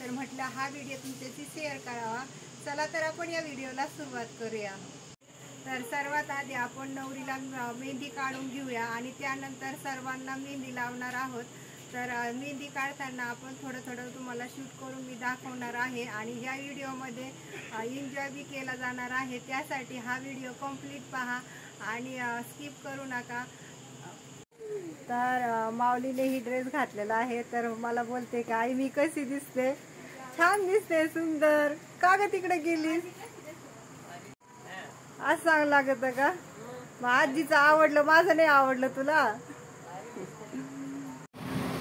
तर म्हटलं हा व्हिडिओ तुमच्याशी शेअर करावा. चला तर आपण या व्हिडिओला सुरुवात करूया. तर सर्वात आधी आपण नवरीला मेहंदी काढून घेऊया आणि त्यानंतर सर्वांना मेहंदी लावणार आहोत. तर मेहंदी काढताना आपण थोडं थोडं तुम्हाला शूट करून मी दाखवणार आहे आणि या व्हिडिओमध्ये एन्जॉय बी केला जाणार आहे. त्यासाठी हा व्हिडिओ कंप्लीट पहा आणि स्किप करू नका. तर माऊलीने ही ड्रेस घातलेला आहे. तर मला बोलते का आई मी कशी दिसते? छान दिसते सुंदर. का ग तिकडे गेली आज सांग लागत का? मग आजीचं आवडलं माझं नाही आवडलं तुला?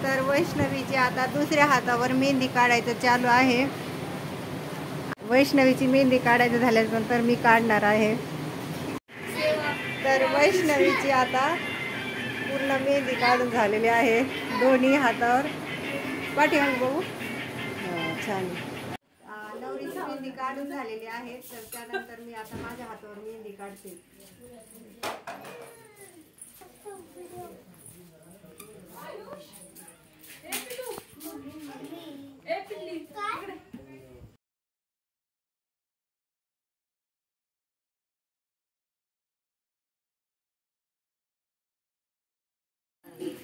तर वैष्णवीची आता दुसऱ्या हातावर मेहंदी काढायचं चालू आहे. वैष्णवीची मेहंदी काढायचं झाल्यानंतर मी काढणार आहे. तर वैष्णवीची आता पूर्ण मेहंदी काढून झालेली आहे. दोन्ही हातावर. पाठी बघू. छान. नवरीची मेहंदी काढून झालेली आहे तर त्यानंतर मी आता माझ्या हातावर मेहंदी काढते.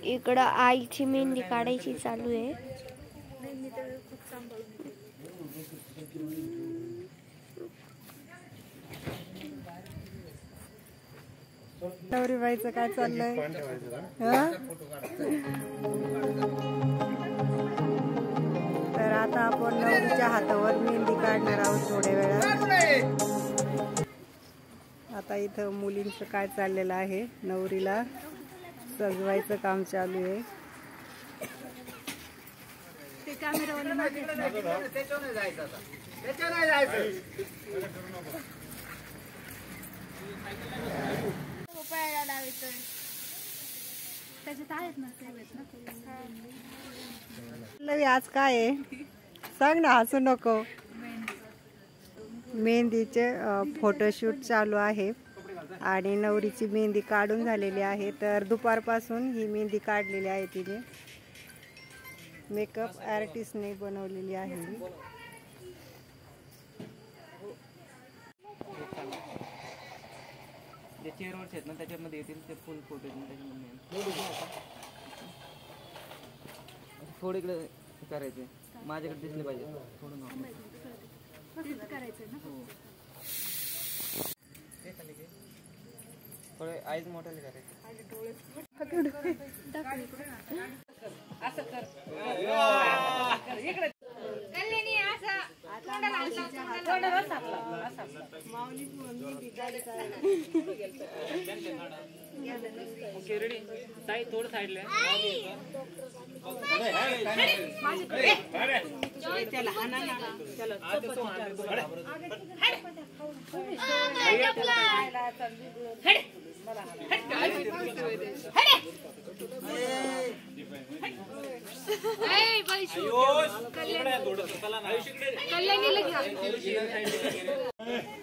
इकडं आईची मेहंदी काढायची चालू आहे. नवरीबाईचं काय चाललंय? हा? तर आता आपण नवरीच्या हातावर मेहंदी काढणार आहोत थोड्या वेळात. आता इथं मुलींचं काय चाललेलं आहे? नवरीला सजवायचं काम चालू आहे. लवी आज काय आहे? सांग ना हसू नको. मेहंदीचे फोटोशूट चालू आहे आणि नवरीची मेहंदी काढून झालेली आहे. तर दुपारपासून ही मेहंदी काढलेली आहे तिने. मेकअप आर्टिस्टने बनवलेली आहे ही. जे चेअरवरचे आहेत ना त्याच्यामध्ये येतील ते फुल फोटो त्याच्यामध्ये थोडं इकडे हे करायचे माझ्याकडे दिसले पाहिजे थोडं. हो. थोडे आईज मोठ्याले करायचे साईड थोडं साईडला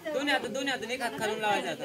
दोन्ही हात दोन्ही हात एक हात खालून लावायचा आता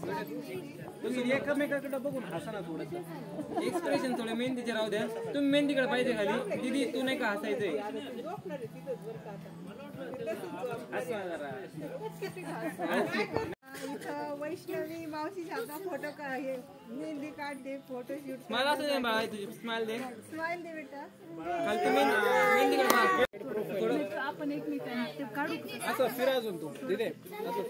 तुम्ही एकमेकाकडे बघून हसा ना थोडं एक्सप्रेशन थोडे मेहंदीचे राहू द्या. तुम्ही मेहंदीकडे पाहिजे खाली. दीदी तू नाही का हसायचंय? वैष्णवी हातात फोटो का हे मेहंदी काढते फोटोशूट मला असं दे बाळा तुझी स्माइल दे. स्माइल दे बेटा मेहंदीकडे पहा. थोडं. असं फिरा अजून तू. दिदे ओके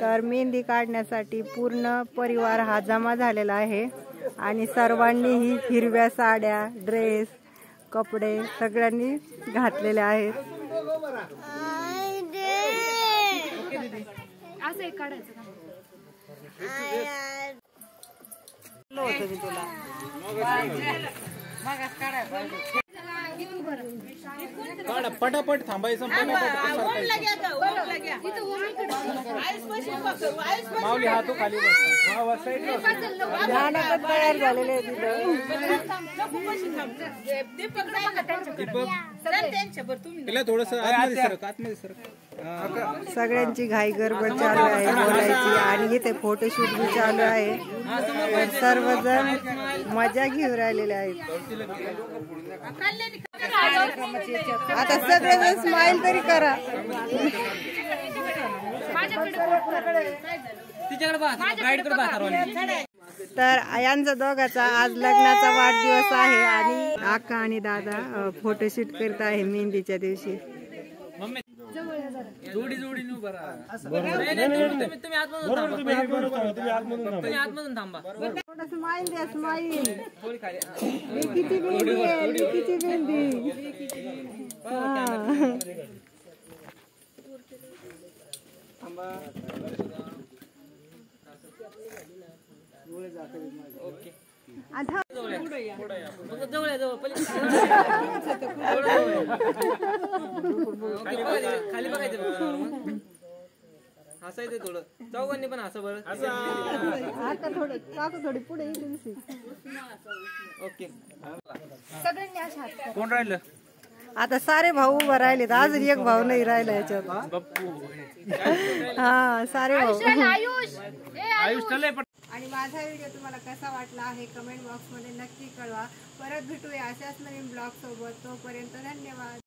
तर मेहंदी काढण्यासाठी पूर्ण परिवार हा जमा झालेला आहे. आणि सर्वांनीही हिरव्या साड्या ड्रेस कपडे सगळ्यांनी घातलेले आहेत. असं एक काढायचं का? होतं मी तुला काढा पटापट थांबायचं पटापट माऊली हा तू खाली तयार झालेले तिला थोडस सगळ्यांची घाई गडबड चालू आहे बोलायची आणि इथे फोटोशूट बी चालू आहे. सर्वजण मजा घेऊन राहिलेले आहेत. आता सगळेजण स्माइल तरी करा तिच्याकडे पाहा ब्राईडकडे पाहा सर्वांनी तर यांचा दोघाचा आज लग्नाचा वाढदिवस आहे आणि आका आणि दादा फोटोशूट करत आहे मेहंदीच्या दिवशी. जोडी जोडी मेहंदी किती मेहंदी. आता फक्त जवळ आहे, जवळ. पलीकडे. खाली बघायचं. हसायचं थोडं. चौघांनी पण हसा बरं. आता थोडं काकू थोडी पुढे येईल ओके. कोण राहिलं? आता सारे भाऊ उभं राहिलेत. अजून एक भाऊ नाही राहिला याच्यात. हा सारे भाऊ. आयुष चल आणि माझा व्हिडिओ तुम्हाला कसा वाटला आहे कमेंट बॉक्समध्ये नक्की कळवा. परत भेटूया अशाच नवीन ब्लॉग सोबत. तोपर्यंत धन्यवाद.